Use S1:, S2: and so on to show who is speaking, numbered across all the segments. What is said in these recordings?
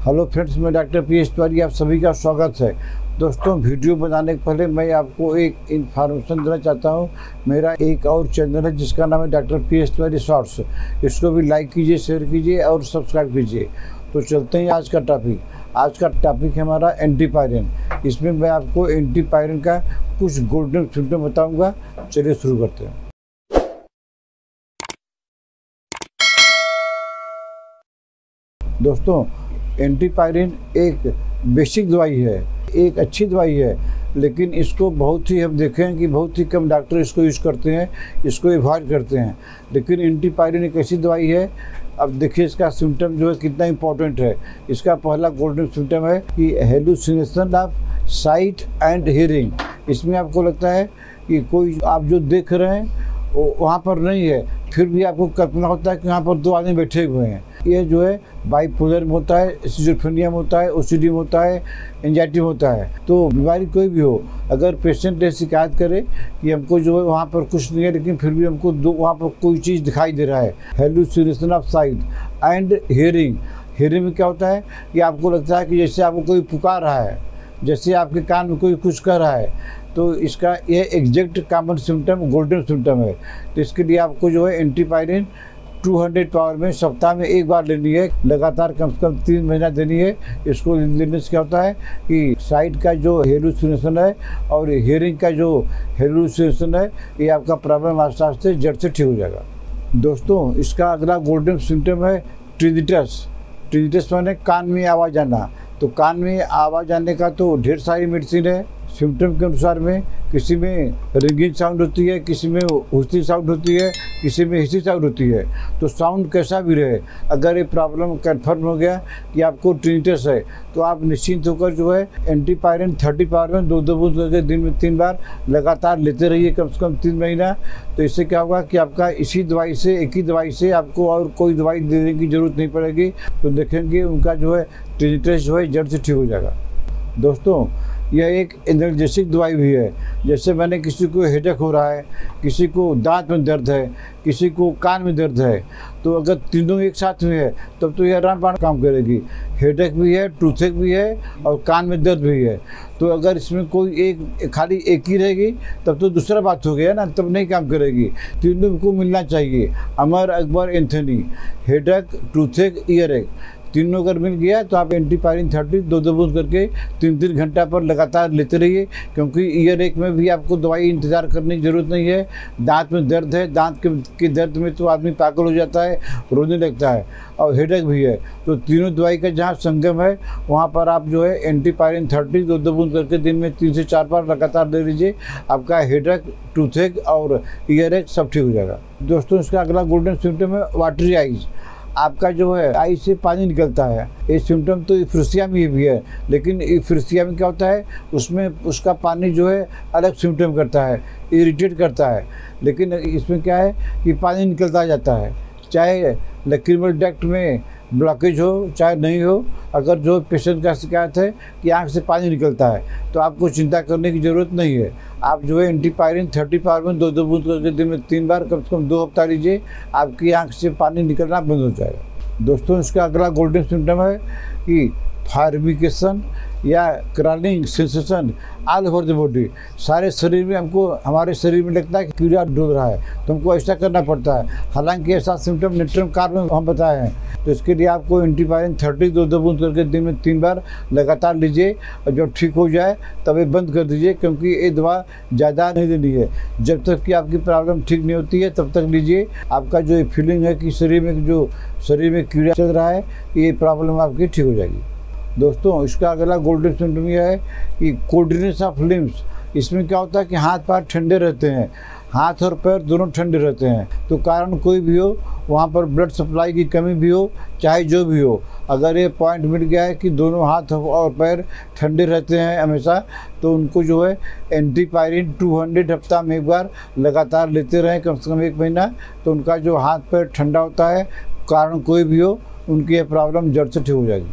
S1: Hello friends, मैं doctor P S Tiwari, आप सभी का स्वागत है। दोस्तों, वीडियो बनाने के पहले मैं आपको एक इन्फॉर्मेशन देना चाहता हूँ। मेरा एक और चैनल है, जिसका नाम है doctor P S Tiwari shorts इसको भी लाइक कीजिए शेयर कीजिए और सब्सक्राइब कीजिए। तो चलते हैं आज का टॉपिक आज का टॉपिक है हमारा एंटीपायरन इसमें मैं आपको एंटीपायरन का कुछ गोल्डन सिम्टम बताऊँगा। चलिए शुरू करते हैं। दोस्तों एंटीपायरिन एक बेसिक दवाई है, एक अच्छी दवाई है, लेकिन इसको बहुत ही हम देखें कि बहुत ही कम डॉक्टर इसको यूज़ करते हैं, इसको अवॉइड करते हैं। लेकिन एंटीपायरिन एक ऐसी दवाई है, अब देखिए इसका सिम्टम जो है कितना इम्पोर्टेंट है। इसका पहला गोल्डन सिम्टम है कि hallucination of sight and hearing इसमें आपको लगता है कि कोई आप जो देख रहे हैं, वो वहाँ पर नहीं है, फिर भी आपको कल्पना होता है कि वहाँ पर दो आदमी बैठे हुए हैं। ये जो है बाइपोलर में होता है सिजोफ्रेनिया में होता है ओसीडी में होता है एंजाइटी में होता है। तो बीमारी कोई भी हो, अगर पेशेंट ये शिकायत करे कि हमको जो है वहाँ पर कुछ नहीं है, लेकिन फिर भी हमको दो, वहाँ पर कोई चीज़ दिखाई दे रहा है hallucination of sight and hearing hearing में क्या होता है कि आपको लगता है कि जैसे आपको कोई पुकार रहा है, जैसे आपके कान में कोई कुछ कर रहा है तो इसका ये exact common symptom golden symptom है। तो इसके लिए आपको जो है एंटीपायरिन 200 पावर में, सप्ताह में एक बार लेनी है। लगातार कम से कम तीन महीना देनी है। इसको लेने से क्या होता है कि साइड का जो हेलुसिनेशन है और हेयरिंग का जो हेलुसिनेशन है, ये आपका प्रॉब्लम आस्ते आस्ते जड़ से ठीक हो जाएगा। दोस्तों, इसका अगला गोल्डन सिम्टम है ट्रिजिटस ट्रिजिटस माने कान में आवाज़ आना। तो कान में आवाज़ आने का तो ढेर सारी मेडिसिन है। सिम्टम के अनुसार में किसी में रिंगिंग साउंड होती है, किसी में हुस्ती साउंड होती है, किसी में हिस्सी साउंड होती है तो साउंड कैसा भी रहे, अगर ये प्रॉब्लम कन्फर्म हो गया कि आपको ट्रिनिटस है तो आप निश्चिंत होकर जो है एंटीपायरन थर्टी पावर में दो दो बूंद करके दिन में तीन बार लगातार लेते रहिए कम से कम तीन महीना तो इससे क्या होगा कि आपका इसी दवाई से, एक ही दवाई से आपको और कोई दवाई देने की ज़रूरत नहीं पड़ेगी तो देखेंगे उनका जो है ट्रिनिटस जो है जड़ से ठीक हो जाएगा। दोस्तों यह एक एनर्जेसिक दवाई भी है। जैसे मैंने किसी को हेडेक हो रहा है, किसी को दांत में दर्द है, किसी को कान में दर्द है तो अगर तीनों एक साथ में है, तब तो यह रामबाण काम करेगी। हेडेक भी है टूथेक भी है और कान में दर्द भी है। तो अगर इसमें कोई एक खाली एक ही रहेगी तब तो दूसरा बात हो गया ना तब नहीं काम करेगी। तीनों को मिलना चाहिए। Amar Akbar Anthony headache toothache ear एक तीनों अगर मिल गया तो आप एंटीपायरिन थर्टी दो दो बूंद करके तीन तीन घंटा पर लगातार लेते रहिए क्योंकि ईयर एक में भी आपको दवाई इंतज़ार करने की ज़रूरत नहीं है। दांत में दर्द है दांत के, के दर्द में तो आदमी पागल हो जाता है रोने लगता है और हेडेक भी है। तो तीनों दवाई का जहाँ संगम है, वहाँ पर आप जो है एंटीपायरिन थर्टी दो दो बूंद करके दिन में तीन से चार बार लगातार ले लीजिए आपका हेडेक टूथेक और ईयर एक सब ठीक हो जाएगा। दोस्तों, इसका अगला गोल्डन सिम्टम है वाटरी आइज़ आपका जो है आई से पानी निकलता है। ये सिम्टम तो इफ्रसिया में भी है, लेकिन इफ्रसिया में क्या होता है, उसमें उसका पानी जो है अलग सिम्टम करता है इरिटेट करता है। लेकिन इसमें क्या है कि पानी निकलता जाता है। चाहे लकीरमल डक्ट में ब्लॉकेज हो, चाहे नहीं हो, अगर जो पेशेंट का शिकायत है कि आँख से पानी निकलता है तो आपको चिंता करने की ज़रूरत नहीं है। आप जो है एंटीपायरिन थर्टी पावर में दो दो बूंद करके दिन में तीन बार कम से कम दो हफ़्ता लीजिए, आपकी आँख से पानी निकलना बंद हो जाएगा। दोस्तों, इसका अगला गोल्डन सिम्टम है कि फार्मिकेशन या crawling sensation all over the body, सारे शरीर में हमको, हमारे शरीर में लगता है कि कीड़ा डूब रहा है। तो हमको ऐसा करना पड़ता है। हालाँकि ऐसा सिम्टम नेट्रम कार में हम बताए हैं। तो इसके लिए आपको एंटीपायरिन थर्टी दो दो बूंद करके दिन में तीन बार लगातार लीजिए और जब ठीक हो जाए, तब ये बंद कर दीजिए क्योंकि ये दवा ज़्यादा नहीं देनी है। जब तक कि आपकी प्रॉब्लम ठीक नहीं होती है, तब तक लीजिए। आपका जो फीलिंग है कि शरीर में जो, शरीर में कीड़ा चल रहा है, ये प्रॉब्लम आपकी ठीक हो जाएगी। दोस्तों, इसका अगला गोल्डन सिम्टम यह है कि कोल्डनेस ऑफ़ लिम्स इसमें क्या होता है कि हाथ पैर ठंडे रहते हैं, हाथ और पैर दोनों ठंडे रहते हैं। तो कारण कोई भी हो, वहाँ पर ब्लड सप्लाई की कमी भी हो, चाहे जो भी हो, अगर ये पॉइंट मिल गया है कि दोनों हाथ और पैर ठंडे रहते हैं हमेशा तो उनको जो है एंटीपायरिन 200 हफ़्ता में एक बार लगातार लेते रहें, कम से कम एक महीना तो उनका जो हाथ पैर ठंडा होता है, कारण कोई भी हो, उनकी ये प्रॉब्लम जड़ से ठीक हो जाएगी।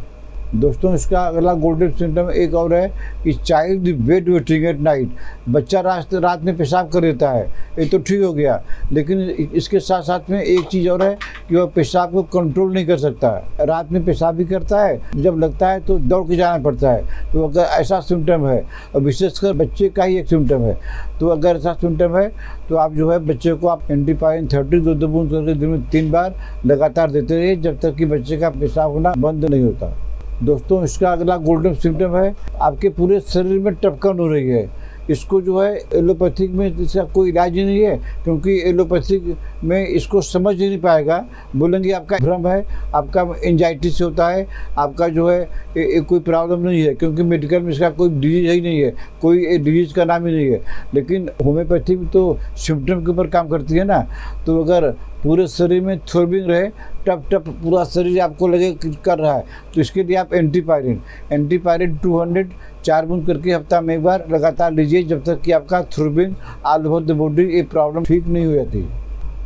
S1: दोस्तों, इसका अगला गोल्डन सिम्टम एक और है कि child bed wetting at night बच्चा रात रात में पेशाब कर देता है, ये तो ठीक हो गया। लेकिन इसके साथ साथ में एक चीज़ और है कि वह पेशाब को कंट्रोल नहीं कर सकता। है रात में पेशाब भी करता है, जब लगता है तो दौड़ के जाना पड़ता है। तो अगर ऐसा सिम्टम है, और विशेषकर बच्चे का ही एक सिम्टम है तो अगर ऐसा सिम्टम है तो आप जो है बच्चे को आप एंटीपाइन थर्टी दो दो बूंद करके दिन में तीन बार लगातार देते रहिए, जब तक कि बच्चे का पेशाब होना बंद नहीं होता। दोस्तों इसका अगला गोल्डन सिम्टम है आपके पूरे शरीर में टपकन हो रही है। इसको जो है एलोपैथिक में इसका कोई इलाज ही नहीं है क्योंकि एलोपैथिक में इसको समझ ही नहीं पाएगा। बोलेंगे आपका भ्रम है आपका एंजाइटी से होता है आपका जो है ए, ए, कोई प्रॉब्लम नहीं है क्योंकि मेडिकल में इसका कोई डिज़ीज़ ही नहीं है कोई डिज़ीज़ का नाम ही नहीं है। लेकिन होम्योपैथी तो सिम्टम के ऊपर काम करती है ना। तो अगर पूरे शरीर में थ्रोबिंग रहे, टप टप, पूरा शरीर आपको लगे कर रहा है। तो इसके लिए आप एंटीपायरिन एंटीपायरिन 200 चार बूंद करके हफ़्ता में एक बार लगातार लीजिए, जब तक कि आपका throbbing all over the body, ये प्रॉब्लम ठीक नहीं हो जाती।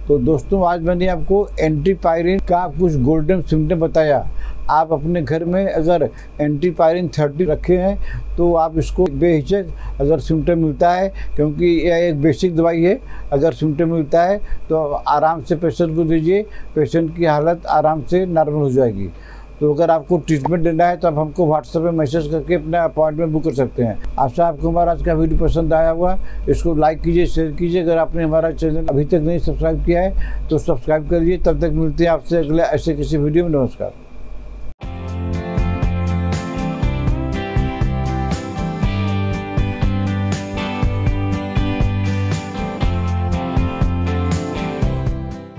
S1: तो दोस्तों, आज मैंने आपको एंटीपायरिन का कुछ गोल्डन सिम्टम बताया। आप अपने घर में अगर एंटीपायरिन थर्टी रखे हैं तो आप इसको बेहिचक अगर सिम्टम मिलता है, क्योंकि यह एक बेसिक दवाई है, अगर सिम्टम मिलता है तो आराम से पेशेंट को दीजिए पेशेंट की हालत आराम से नॉर्मल हो जाएगी। तो अगर आपको ट्रीटमेंट लेना है तो आप हमको व्हाट्सएप में मैसेज करके अपना अपॉइंटमेंट बुक कर सकते हैं। आशा आपको हमारा आज का वीडियो पसंद आया हुआ, इसको लाइक कीजिए शेयर कीजिए। अगर आपने हमारा चैनल अभी तक नहीं सब्सक्राइब किया है तो सब्सक्राइब करिए। तब तक मिलते हैं आपसे अगले ऐसे किसी वीडियो में। नमस्कार।